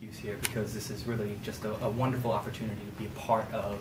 use here because this is really just a, a, wonderful opportunity to be a part of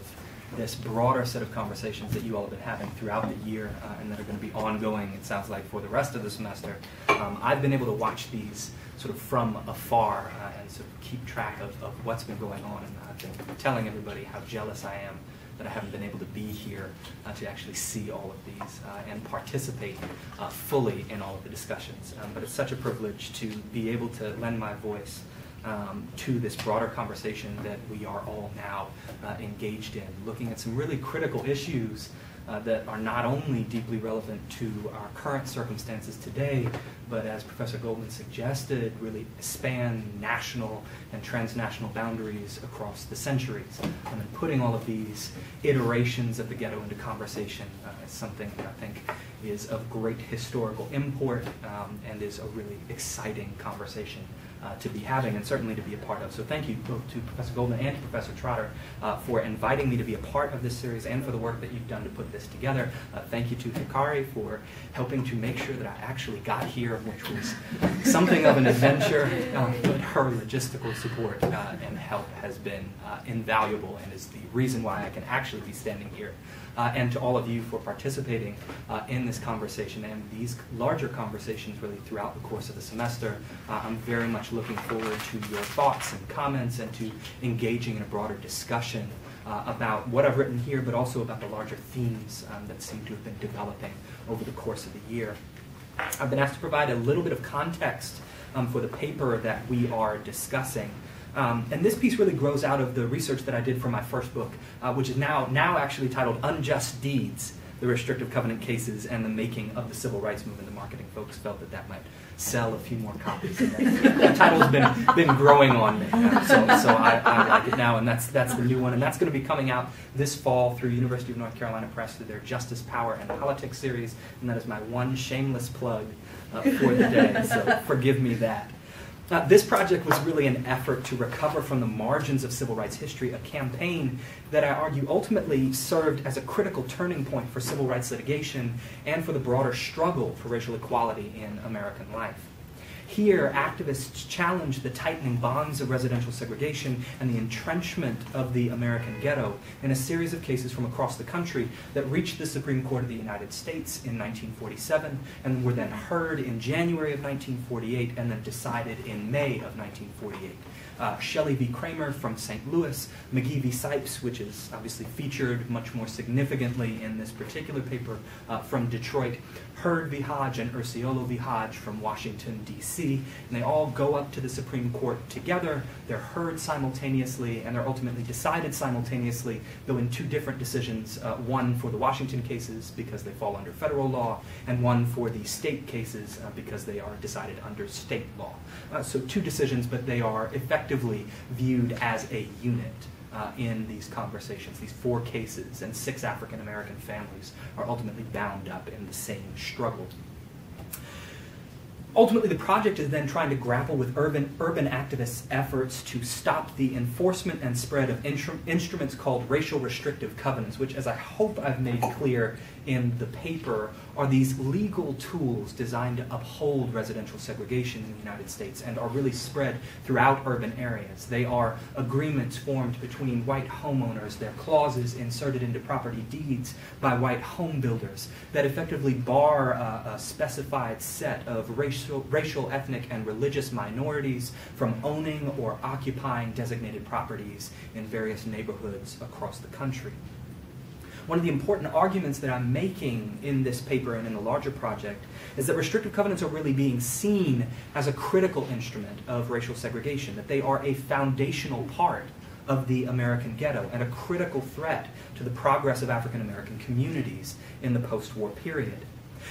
this broader set of conversations that you all have been having throughout the year uh, and that are going to be ongoing, it sounds like, for the rest of the semester. Um, I've been able to watch these sort of from afar uh, and sort of keep track of, of what's been going on. And I've been telling everybody how jealous I am that I haven't been able to be here uh, to actually see all of these uh, and participate uh, fully in all of the discussions. Um, but it's such a privilege to be able to lend my voice um, to this broader conversation that we are all now uh, engaged in, looking at some really critical issues uh, that are not only deeply relevant to our current circumstances today, but as Professor Goldman suggested, really span national and transnational boundaries across the centuries. And then putting all of these iterations of the ghetto into conversation uh, is something that I think is of great historical import um, and is a really exciting conversation uh, to be having and certainly to be a part of. So thank you both to Professor Goldman and to Professor Trotter uh, for inviting me to be a part of this series and for the work that you've done to put this together. Uh, thank you to Hikari for helping to make sure that I actually got here, which was something of an adventure, um, but her logistical support uh, and help has been uh, invaluable and is the reason why I can actually be standing here uh, and to all of you for participating uh, in this conversation and these larger conversations really throughout the course of the semester. Uh, I'm very much looking forward to your thoughts and comments and to engaging in a broader discussion uh, about what I've written here, but also about the larger themes um, that seem to have been developing over the course of the year. I've been asked to provide a little bit of context um, for the paper that we are discussing. Um, and this piece really grows out of the research that I did for my first book, uh, which is now, now actually titled Unjust Deeds, the Restrictive Covenant Cases and the Making of the Civil Rights Movement. The marketing folks felt that that might sell a few more copies. that title's been, been growing on me, uh, so, so I, I, like it now, and that's, that's the new one. And that's going to be coming out this fall through University of North Carolina Press through their Justice, Power, and Politics series, and that is my one shameless plug uh, for the day, so forgive me that. Uh, this project was really an effort to recover from the margins of civil rights history, a campaign that I argue ultimately served as a critical turning point for civil rights litigation and for the broader struggle for racial equality in American life. Here, activists challenged the tightening bonds of residential segregation and the entrenchment of the American ghetto in a series of cases from across the country that reached the Supreme Court of the United States in 1947 and were then heard in January of 1948 and then decided in May of 1948 uh, Shelley v. Kraemer from St. Louis, McGhee v. Sipes, which is obviously featured much more significantly in this particular paper uh, from Detroit, Hurd v. Hodge and Urciolo v. Hodge from Washington, D.C. And they all go up to the Supreme Court together. They're heard simultaneously, and they're ultimately decided simultaneously, though in two different decisions, uh, one for the Washington cases because they fall under federal law, and one for the state cases uh, because they are decided under state law. Uh, so two decisions, but they are effectively viewed as a unit. Uh, in these conversations. These four cases and six African American families are ultimately bound up in the same struggle. Ultimately, the project is then trying to grapple with urban, urban activists' efforts to stop the enforcement and spread of instru instruments called racial restrictive covenants, which, as I hope I've made clear in the paper, are these legal tools designed to uphold residential segregation in the United States and are really spread throughout urban areas. They are agreements formed between white homeowners, they're clauses inserted into property deeds by white home builders that effectively bar a specified set of racial, racial, ethnic, and religious minorities from owning or occupying designated properties in various neighborhoods across the country. One of the important arguments that I'm making in this paper and in the larger project is that restrictive covenants are really being seen as a critical instrument of racial segregation, that they are a foundational part of the American ghetto and a critical threat to the progress of African American communities in the post war period.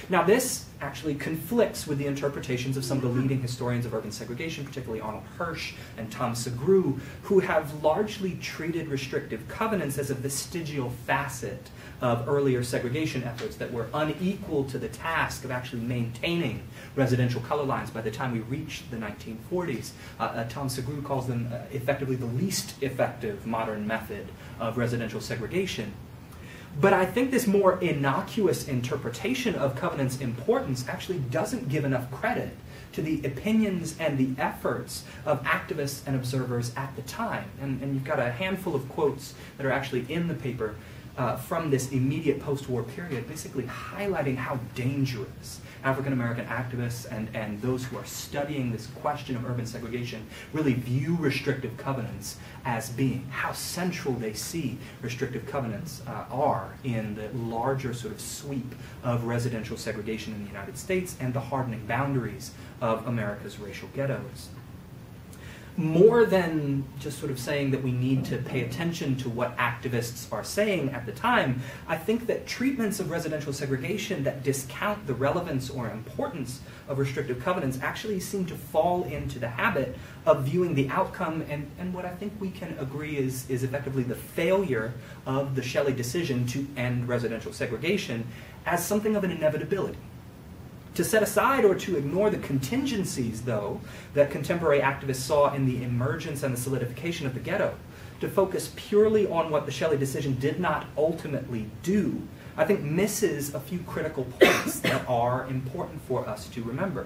Now, this actually conflicts with the interpretations of some of the leading historians of urban segregation, particularly Arnold Hirsch and Tom Sugrue, who have largely treated restrictive covenants as a vestigial facet of earlier segregation efforts that were unequal to the task of actually maintaining residential color lines by the time we reached the 1940s. Uh, uh, Tom Sugrue calls them uh, effectively the least effective modern method of residential segregation. But I think this more innocuous interpretation of covenant's importance actually doesn't give enough credit to the opinions and the efforts of activists and observers at the time. And, and you've got a handful of quotes that are actually in the paper uh, from this immediate post war period, basically highlighting how dangerous African American activists and, and those who are studying this question of urban segregation really view restrictive covenants as being, how central they see restrictive covenants uh, are in the larger sort of sweep of residential segregation in the United States and the hardening boundaries of America's racial ghettos more than just sort of saying that we need to pay attention to what activists are saying at the time, I think that treatments of residential segregation that discount the relevance or importance of restrictive covenants actually seem to fall into the habit of viewing the outcome and, and what I think we can agree is, is effectively the failure of the Shelley decision to end residential segregation as something of an inevitability. To set aside or to ignore the contingencies, though, that contemporary activists saw in the emergence and the solidification of the ghetto, to focus purely on what the Shelley decision did not ultimately do, I think misses a few critical points that are important for us to remember.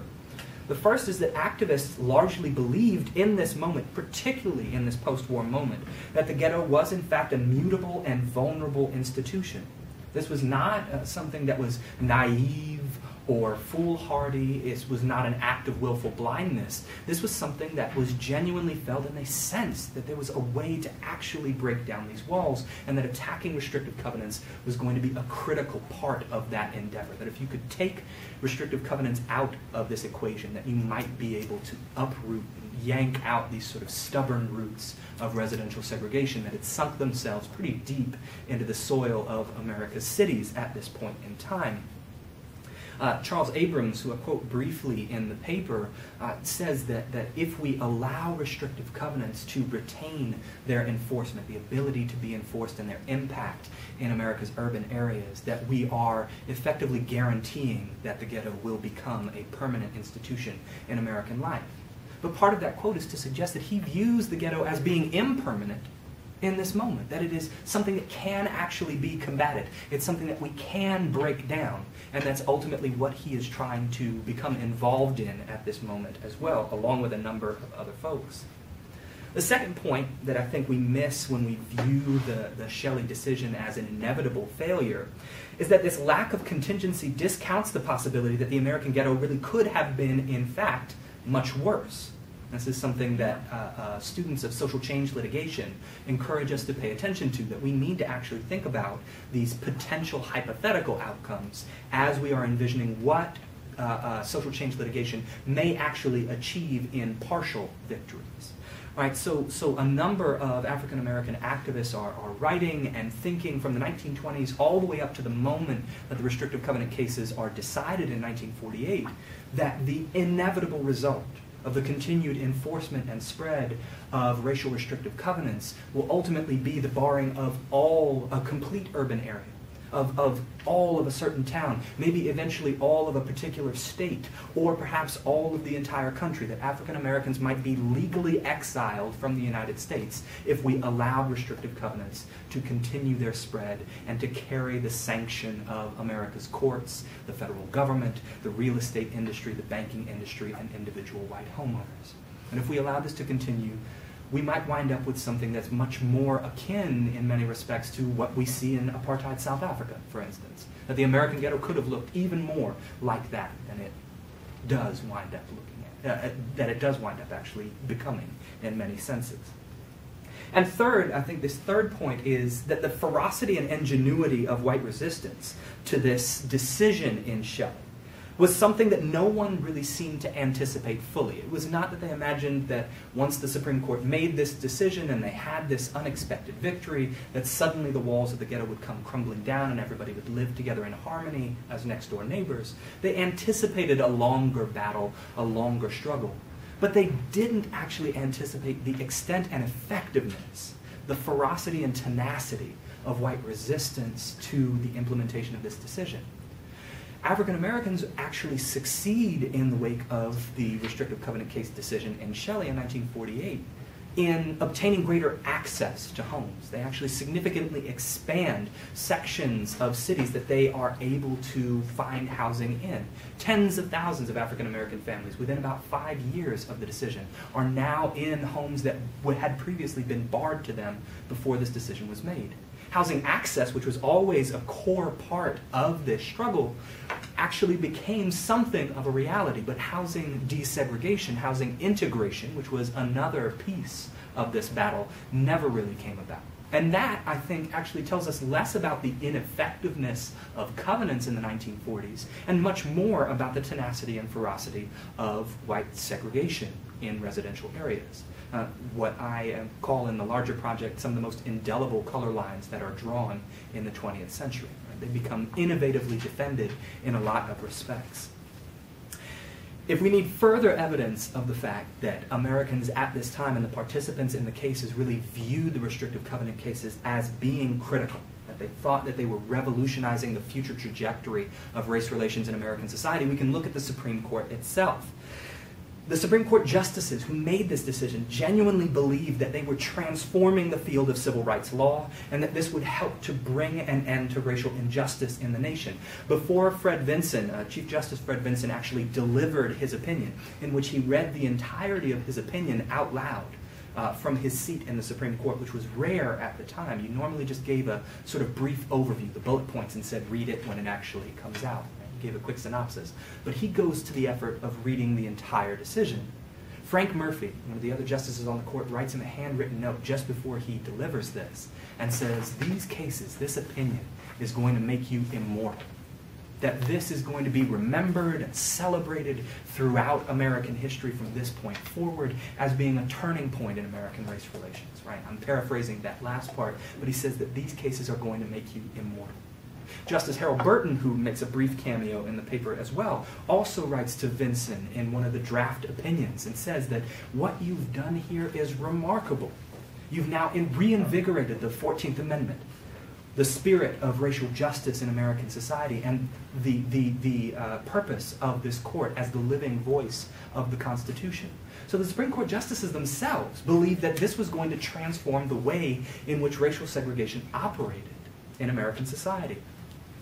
The first is that activists largely believed in this moment, particularly in this post war moment, that the ghetto was in fact a mutable and vulnerable institution. This was not uh, something that was naive or foolhardy. It was not an act of willful blindness. This was something that was genuinely felt, and they sensed that there was a way to actually break down these walls, and that attacking restrictive covenants was going to be a critical part of that endeavor. That if you could take restrictive covenants out of this equation, that you might be able to uproot yank out these sort of stubborn roots of residential segregation that had sunk themselves pretty deep into the soil of America's cities at this point in time. Uh, Charles Abrams, who I quote briefly in the paper, uh, says that, that if we allow restrictive covenants to retain their enforcement, the ability to be enforced and their impact in America's urban areas, that we are effectively guaranteeing that the ghetto will become a permanent institution in American life. But part of that quote is to suggest that he views the ghetto as being impermanent in this moment, that it is something that can actually be combated. It's something that we can break down. And that's ultimately what he is trying to become involved in at this moment as well, along with a number of other folks. The second point that I think we miss when we view the, the Shelley decision as an inevitable failure is that this lack of contingency discounts the possibility that the American ghetto really could have been, in fact, much worse. This is something that uh, uh, students of social change litigation encourage us to pay attention to, that we need to actually think about these potential hypothetical outcomes as we are envisioning what uh, uh social change litigation may actually achieve in partial victories. Right, so, so a number of African American activists are, are writing and thinking from the 1920s all the way up to the moment that the restrictive covenant cases are decided in 1948 that the inevitable result of the continued enforcement and spread of racial restrictive covenants will ultimately be the barring of all a complete urban area of, of all of a certain town, maybe eventually all of a particular state, or perhaps all of the entire country, that African Americans might be legally exiled from the United States if we allowed restrictive covenants to continue their spread and to carry the sanction of America's courts, the federal government, the real estate industry, the banking industry, and individual white homeowners. And if we allow this to continue, we might wind up with something that's much more akin in many respects to what we see in apartheid South Africa, for instance. That the American ghetto could have looked even more like that than it does wind up looking at, uh, uh, that it does wind up actually becoming in many senses. And third, I think this third point is that the ferocity and ingenuity of white resistance to this decision in Shelley was something that no one really seemed to anticipate fully. It was not that they imagined that once the Supreme Court made this decision and they had this unexpected victory, that suddenly the walls of the ghetto would come crumbling down and everybody would live together in harmony as next door neighbors. They anticipated a longer battle, a longer struggle. But they didn't actually anticipate the extent and effectiveness, the ferocity and tenacity of white resistance to the implementation of this decision. African Americans actually succeed in the wake of the restrictive covenant case decision in Shelley in 1948 in obtaining greater access to homes. They actually significantly expand sections of cities that they are able to find housing in. Tens of thousands of African American families within about five years of the decision are now in homes that had previously been barred to them before this decision was made housing access, which was always a core part of this struggle, actually became something of a reality. But housing desegregation, housing integration, which was another piece of this battle, never really came about. And that, I think, actually tells us less about the ineffectiveness of covenants in the 1940s and much more about the tenacity and ferocity of white segregation in residential areas. Uh, what I call in the larger project some of the most indelible color lines that are drawn in the 20th century. Right? They become innovatively defended in a lot of respects. If we need further evidence of the fact that Americans at this time and the participants in the cases really viewed the restrictive covenant cases as being critical, that they thought that they were revolutionizing the future trajectory of race relations in American society, we can look at the Supreme Court itself. The Supreme Court justices who made this decision genuinely believed that they were transforming the field of civil rights law and that this would help to bring an end to racial injustice in the nation. Before Fred Vinson, uh, Chief Justice Fred Vinson, actually delivered his opinion, in which he read the entirety of his opinion out loud. Uh, from his seat in the Supreme Court, which was rare at the time. You normally just gave a sort of brief overview, the bullet points, and said, read it when it actually comes out gave a quick synopsis. But he goes to the effort of reading the entire decision. Frank Murphy, one of the other justices on the court, writes him a handwritten note just before he delivers this and says, These cases, this opinion, is going to make you immortal. That this is going to be remembered and celebrated throughout American history from this point forward as being a turning point in American race relations, right? I'm paraphrasing that last part, but he says that these cases are going to make you immortal. Justice Harold Burton, who makes a brief cameo in the paper as well, also writes to Vinson in one of the draft opinions and says that what you've done here is remarkable. You've now reinvigorated the 14th Amendment, the spirit of racial justice in American society, and the, the, the uh, purpose of this court as the living voice of the Constitution. So the Supreme Court justices themselves believed that this was going to transform the way in which racial segregation operated in American society.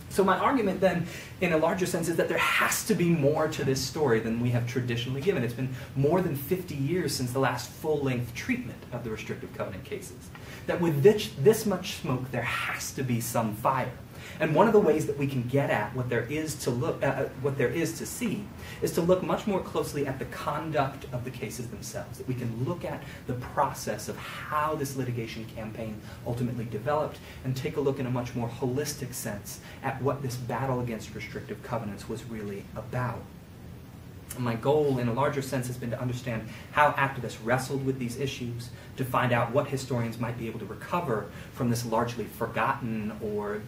So my argument then, in a larger sense, is that there has to be more to this story than we have traditionally given. It's been more than 50 years since the last full-length treatment of the restrictive covenant cases. That with this, this much smoke, there has to be some fire. And one of the ways that we can get at what there is to look, uh, uh, what there is to see, is to look much more closely at the conduct of the cases themselves. That we can look at the process of how this litigation campaign ultimately developed, and take a look in a much more holistic sense at what this battle against restrictive covenants was really about. My goal, in a larger sense, has been to understand how activists wrestled with these issues, to find out what historians might be able to recover from this largely forgotten or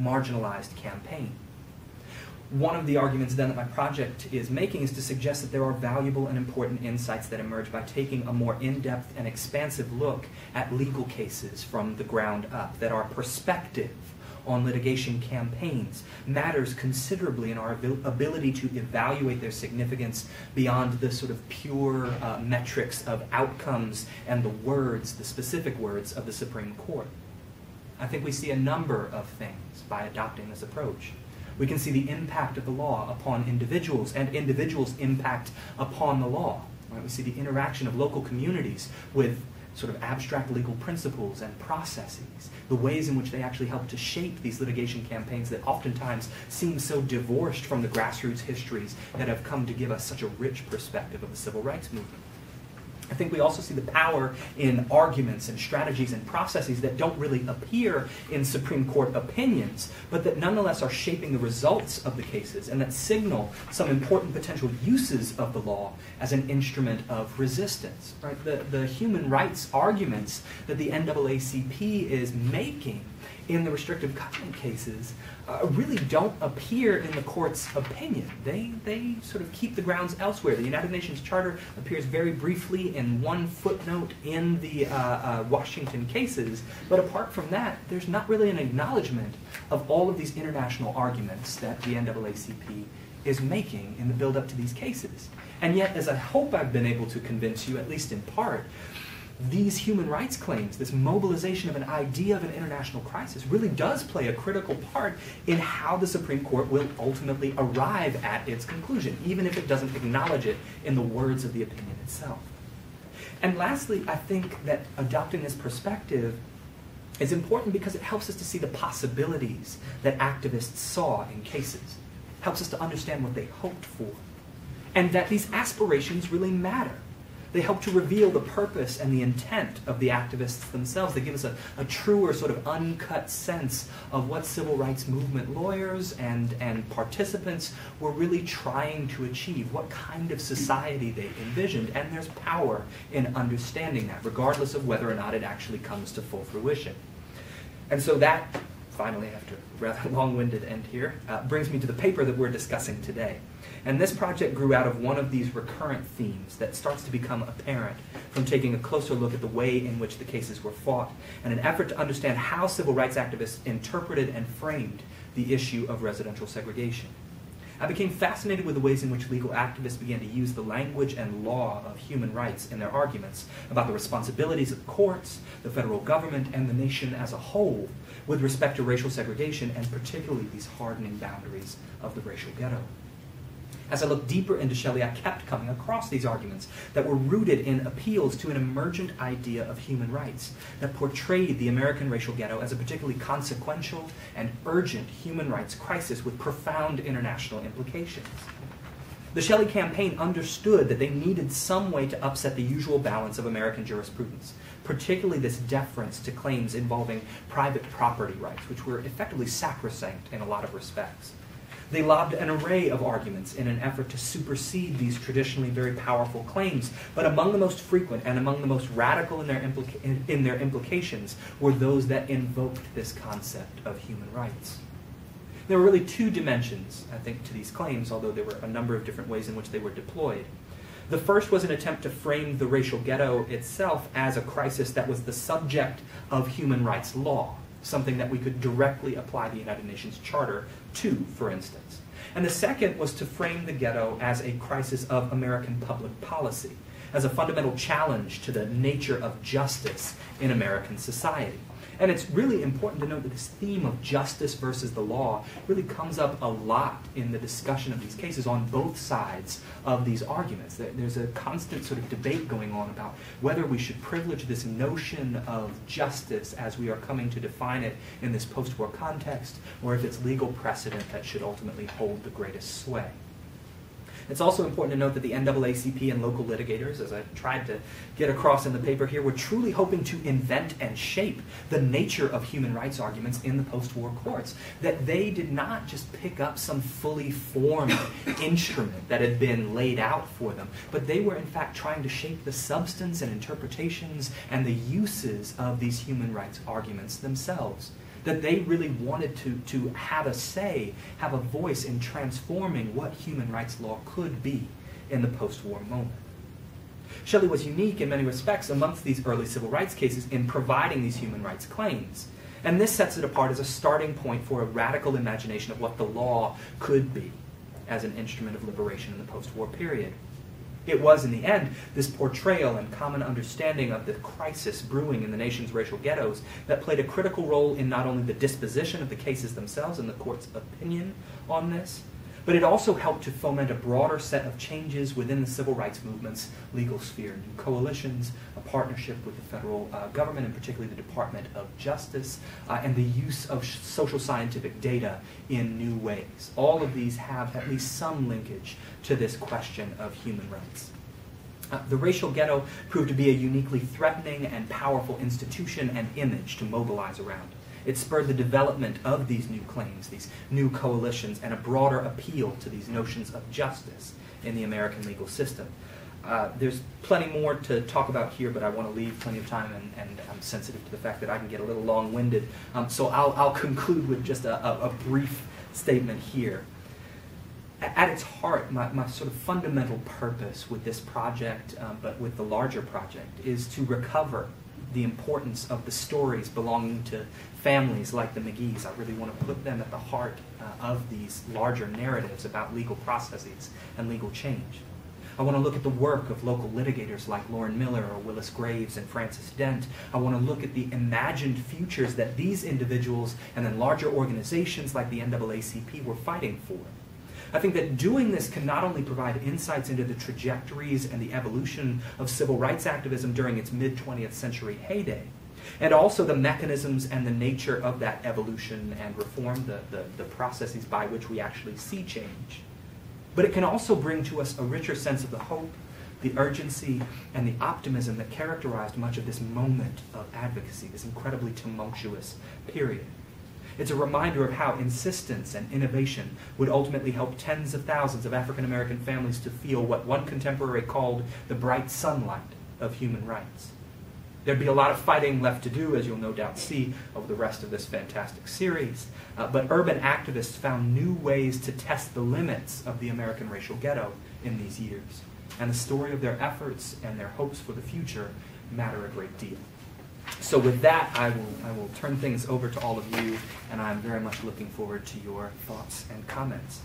marginalized campaign. One of the arguments then that my project is making is to suggest that there are valuable and important insights that emerge by taking a more in-depth and expansive look at legal cases from the ground up, that our perspective on litigation campaigns matters considerably in our ability to evaluate their significance beyond the sort of pure uh, metrics of outcomes and the words, the specific words of the Supreme Court. I think we see a number of things by adopting this approach. We can see the impact of the law upon individuals and individuals' impact upon the law. Right? We see the interaction of local communities with sort of abstract legal principles and processes, the ways in which they actually help to shape these litigation campaigns that oftentimes seem so divorced from the grassroots histories that have come to give us such a rich perspective of the civil rights movement. I think we also see the power in arguments and strategies and processes that don't really appear in Supreme Court opinions, but that nonetheless are shaping the results of the cases and that signal some important potential uses of the law as an instrument of resistance. Right? The, the human rights arguments that the NAACP is making in the restrictive covenant cases uh, really don't appear in the court's opinion. They, they sort of keep the grounds elsewhere. The United Nations Charter appears very briefly in one footnote in the uh, uh, Washington cases, but apart from that, there's not really an acknowledgement of all of these international arguments that the NAACP is making in the build-up to these cases. And yet, as I hope I've been able to convince you, at least in part, these human rights claims, this mobilization of an idea of an international crisis, really does play a critical part in how the Supreme Court will ultimately arrive at its conclusion, even if it doesn't acknowledge it in the words of the opinion itself. And lastly, I think that adopting this perspective is important because it helps us to see the possibilities that activists saw in cases, helps us to understand what they hoped for, and that these aspirations really matter they help to reveal the purpose and the intent of the activists themselves. They give us a, a truer, sort of uncut sense of what civil rights movement lawyers and, and participants were really trying to achieve, what kind of society they envisioned. And there's power in understanding that, regardless of whether or not it actually comes to full fruition. And so that, finally, after rather long winded end here, uh, brings me to the paper that we're discussing today. And this project grew out of one of these recurrent themes that starts to become apparent from taking a closer look at the way in which the cases were fought and an effort to understand how civil rights activists interpreted and framed the issue of residential segregation. I became fascinated with the ways in which legal activists began to use the language and law of human rights in their arguments about the responsibilities of courts, the federal government, and the nation as a whole with respect to racial segregation and particularly these hardening boundaries of the racial ghetto. As I looked deeper into Shelley, I kept coming across these arguments that were rooted in appeals to an emergent idea of human rights that portrayed the American racial ghetto as a particularly consequential and urgent human rights crisis with profound international implications. The Shelley campaign understood that they needed some way to upset the usual balance of American jurisprudence, particularly this deference to claims involving private property rights, which were effectively sacrosanct in a lot of respects. They lobbed an array of arguments in an effort to supersede these traditionally very powerful claims, but among the most frequent and among the most radical in their, implica- in, their implications were those that invoked this concept of human rights. There were really two dimensions, I think, to these claims, although there were a number of different ways in which they were deployed. The first was an attempt to frame the racial ghetto itself as a crisis that was the subject of human rights law, something that we could directly apply the United Nations Charter to, for instance. And the second was to frame the ghetto as a crisis of American public policy, as a fundamental challenge to the nature of justice in American society. And it's really important to note that this theme of justice versus the law really comes up a lot in the discussion of these cases on both sides of these arguments. There's a constant sort of debate going on about whether we should privilege this notion of justice as we are coming to define it in this post war context, or if it's legal precedent that should ultimately hold the greatest sway. It's also important to note that the NAACP and local litigators, as I tried to get across in the paper here, were truly hoping to invent and shape the nature of human rights arguments in the post-war courts. That they did not just pick up some fully formed instrument that had been laid out for them, but they were in fact trying to shape the substance and interpretations and the uses of these human rights arguments themselves that they really wanted to, to have a say, have a voice in transforming what human rights law could be in the post war moment. Shelley was unique in many respects amongst these early civil rights cases in providing these human rights claims. And this sets it apart as a starting point for a radical imagination of what the law could be as an instrument of liberation in the post war period. It was, in the end, this portrayal and common understanding of the crisis brewing in the nation's racial ghettos that played a critical role in not only the disposition of the cases themselves and the court's opinion on this, but it also helped to foment a broader set of changes within the civil rights movement's legal sphere, new coalitions, a partnership with the federal uh, government, and particularly the Department of Justice, uh, and the use of social scientific data in new ways. All of these have at least some linkage to this question of human rights. Uh, the racial ghetto proved to be a uniquely threatening and powerful institution and image to mobilize around. It spurred the development of these new claims, these new coalitions, and a broader appeal to these notions of justice in the American legal system. Uh, there's plenty more to talk about here, but I want to leave plenty of time, and, and I'm sensitive to the fact that I can get a little long-winded. Um, so I'll, I'll, conclude with just a, a, a brief statement here. At its heart, my, my, sort of fundamental purpose with this project, um, but with the larger project, is to recover the importance of the stories belonging to families like the McGhee's. I really want to put them at the heart uh, of these larger narratives about legal processes and legal change. I want to look at the work of local litigators like Loren Miller or Willis Graves and Francis Dent. I want to look at the imagined futures that these individuals and then larger organizations like the NAACP were fighting for. I think that doing this can not only provide insights into the trajectories and the evolution of civil rights activism during its mid 20th century heyday, and also the mechanisms and the nature of that evolution and reform, the, the, the, processes by which we actually see change. But it can also bring to us a richer sense of the hope, the urgency, and the optimism that characterized much of this moment of advocacy, this incredibly tumultuous period. It's a reminder of how insistence and innovation would ultimately help tens of thousands of African American families to feel what one contemporary called the bright sunlight of human rights. There'd be a lot of fighting left to do, as you'll no doubt see over the rest of this fantastic series. Uh, but urban activists found new ways to test the limits of the American racial ghetto in these years. And the story of their efforts and their hopes for the future matter a great deal. So with that, I will, I will turn things over to all of you, and I'm very much looking forward to your thoughts and comments.